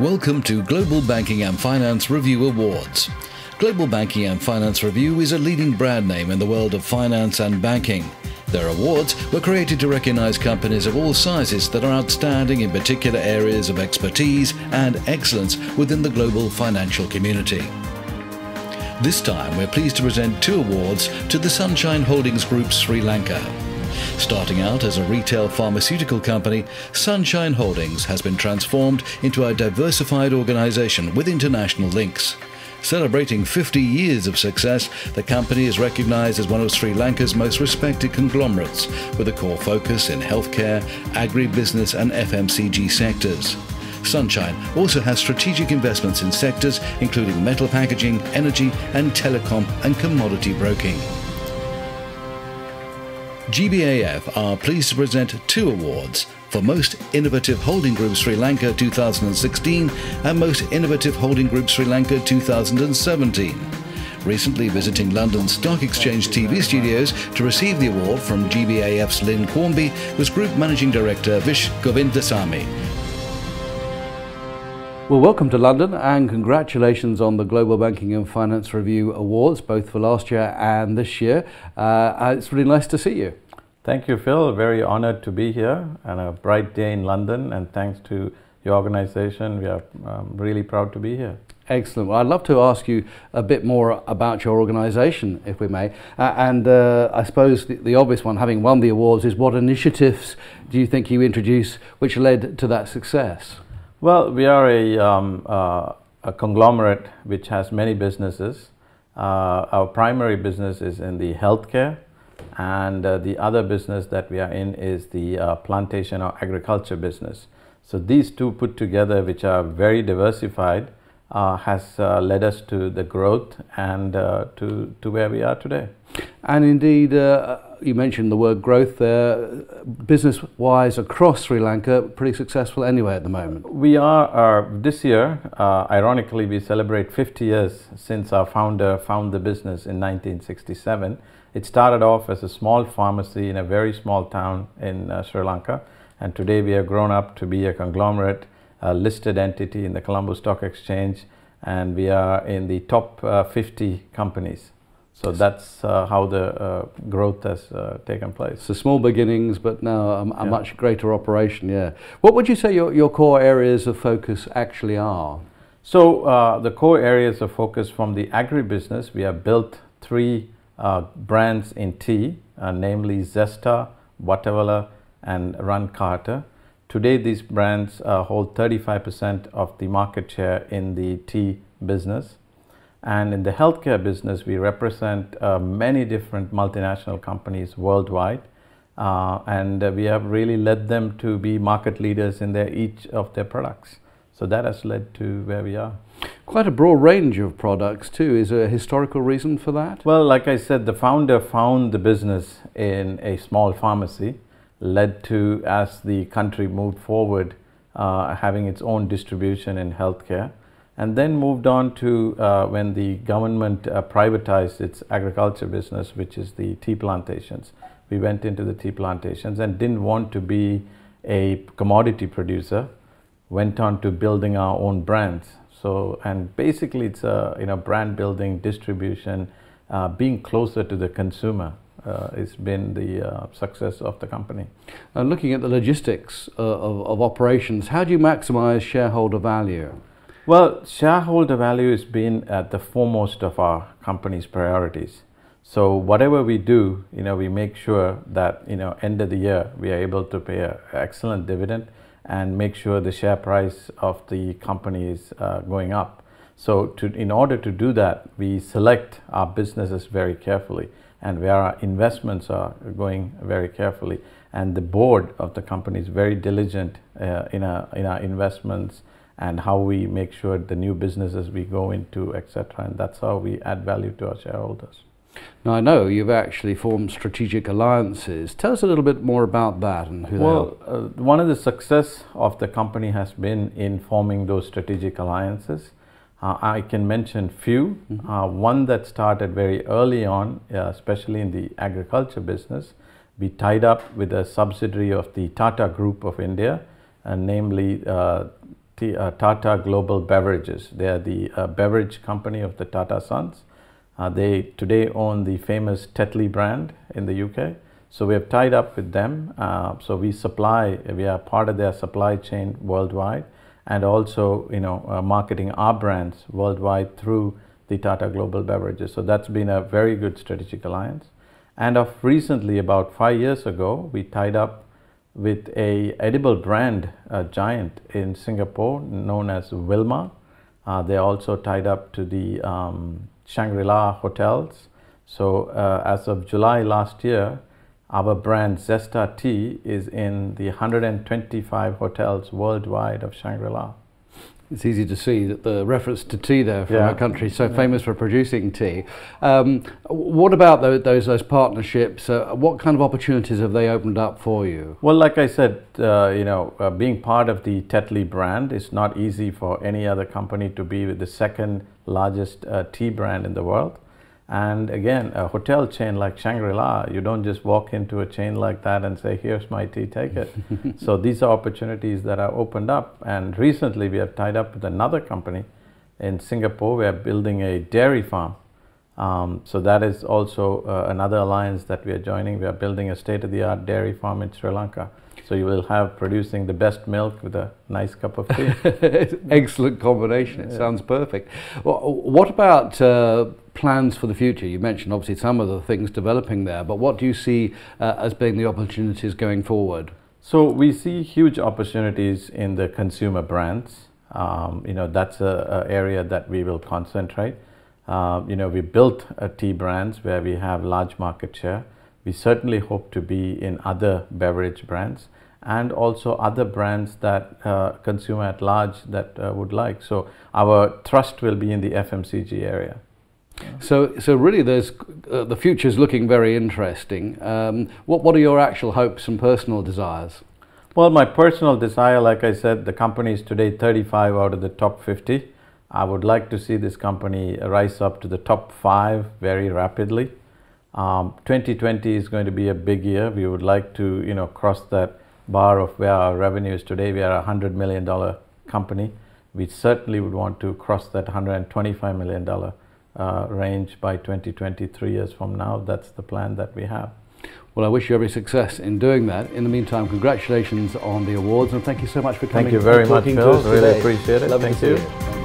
Welcome to Global Banking and Finance Review Awards. Global Banking and Finance Review is a leading brand name in the world of finance and banking. Their awards were created to recognize companies of all sizes that are outstanding in particular areas of expertise and excellence within the global financial community. This time, we're pleased to present two awards to the Sunshine Holdings Group Sri Lanka. Starting out as a retail pharmaceutical company, Sunshine Holdings has been transformed into a diversified organization with international links. Celebrating 50 years of success, the company is recognized as one of Sri Lanka's most respected conglomerates, with a core focus in healthcare, agribusiness, and FMCG sectors. Sunshine also has strategic investments in sectors including metal packaging, energy, and telecom and commodity broking. GBAF are pleased to present two awards for Most Innovative Holding Group Sri Lanka 2016 and Most Innovative Holding Group Sri Lanka 2017. Recently visiting London Stock Exchange TV studios to receive the award from GBAF's Lynn Quarmby was Group Managing Director Vish Govindasamy. Well, welcome to London and congratulations on the Global Banking and Finance Review Awards, both for last year and this year. Uh, it's really nice to see you. Thank you, Phil. Very honored to be here and a bright day in London. And thanks to your organization, we are um, really proud to be here. Excellent. Well, I'd love to ask you a bit more about your organisation, if we may. Uh, and uh, I suppose the, the, obvious one, having won the awards, is what initiatives do you think you introduced which led to that success? Well, we are a, um, uh, a conglomerate which has many businesses. Uh, our primary business is in the healthcare, and uh, the other business that we are in is the uh, plantation or agriculture business. So these two put together, which are very diversified, uh, has uh, led us to the growth and to, to where we are today. And indeed, uh, you mentioned the word growth there. Business wise, across Sri Lanka, pretty successful anyway at the moment. We are, uh, this year, uh, ironically, we celebrate 50 years since our founder found the business in 1967. It started off as a small pharmacy in a very small town in uh, Sri Lanka, and today we have grown up to be a conglomerate, listed entity in the Colombo Stock Exchange, and we are in the top uh, 50 companies. So that's uh, how the uh, growth has uh, taken place. So small beginnings, but now a, a yeah. much greater operation. Yeah. What would you say your, your core areas of focus actually are? So uh, the core areas of focus from the agribusiness, we have built three uh, brands in tea, uh, namely Zesta, Watawala, and Ran Kahata. Today, these brands hold 35% of the market share in the tea business. And in the healthcare business, we represent uh, many different multinational companies worldwide. Uh, and uh, we have really led them to be market leaders in their, each of their products. So that has led to where we are. Quite a broad range of products too. Is there a historical reason for that? Well, like I said, the founder found the business in a small pharmacy, led to, as the country moved forward, uh, having its own distribution in healthcare and then moved on to uh, when the government uh, privatized its agriculture business, which is the tea plantations. We went into the tea plantations and didn't want to be a commodity producer, went on to building our own brands. So, and basically it's a you know brand building, distribution, uh, being closer to the consumer. Uh, has been the uh, success of the company. And looking at the logistics uh, of, of operations, how do you maximize shareholder value? Well, shareholder value has been at the foremost of our company's priorities. So whatever we do, you know, we make sure that, you know, end of the year, we are able to pay an excellent dividend and make sure the share price of the company is uh, going up. So to, in order to do that, we select our businesses very carefully and where our investments are going very carefully. And the board of the company is very diligent uh, in, our, in our investments and how we make sure the new businesses we go into, etc. And that's how we add value to our shareholders. Now I know you've actually formed strategic alliances. Tell us a little bit more about that and who well, uh, one of the success of the company has been in forming those strategic alliances. Uh, I can mention few. Mm -hmm. uh, one that started very early on, uh, especially in the agriculture business. We tied up with a subsidiary of the Tata Group of India, uh, namely uh, uh, Tata Global Beverages. They are the uh, beverage company of the Tata Sons. Uh, they today own the famous Tetley brand in the UK. So we have tied up with them. Uh, so we supply, we are part of their supply chain worldwide, and also you know uh, marketing our brands worldwide through the Tata Global Beverages. So that's been a very good strategic alliance. And of recently, about five years ago, we tied up with a edible brand giant in Singapore known as Wilmar. Uh, they're also tied up to the um, Shangri-La hotels. So uh, as of July last year, our brand Zesta Tea is in the 125 hotels worldwide of Shangri-La. It's easy to see that the reference to tea there from yeah. our country, so yeah. famous for producing tea. Um, what about those those, those partnerships? Uh, what kind of opportunities have they opened up for you? Well, like I said, uh, you know, uh, being part of the Tetley brand is not easy for any other company to be with the second largest uh, tea brand in the world. And again, a hotel chain like Shangri-La, you don't just walk into a chain like that and say, here's my tea, take it. so these are opportunities that are opened up. And recently we have tied up with another company in Singapore. We are building a dairy farm. Um, so that is also uh, another alliance that we are joining. We are building a state-of-the-art dairy farm in Sri Lanka. So you will have producing the best milk with a nice cup of tea. Excellent combination. It yeah. sounds perfect. Well, what about uh, plans for the future? You mentioned obviously some of the things developing there, but what do you see uh, as being the opportunities going forward? So we see huge opportunities in the consumer brands. Um, you know that's a, a, area that we will concentrate. Uh, you know we built a tea brands where we have large market share. We certainly hope to be in other beverage brands and also other brands that uh, consumer at large that uh, would like. So our trust will be in the FMCG area. So, so really, there's uh, the future is looking very interesting. Um, what, what are your actual hopes and personal desires? Well, my personal desire, like I said, the company is today 35 out of the top 50. I would like to see this company rise up to the top five very rapidly. Um, 2020 is going to be a big year. We would like to, you know, cross that bar of where our revenue is today. We are a hundred million dollar company. We certainly would want to cross that 125 million dollar uh, range by 2020, three years from now. That's the plan that we have. Well, I wish you every success in doing that. In the meantime, congratulations on the awards and thank you so much for coming. Thank you very much, Phil. Really appreciate it. Love thank you.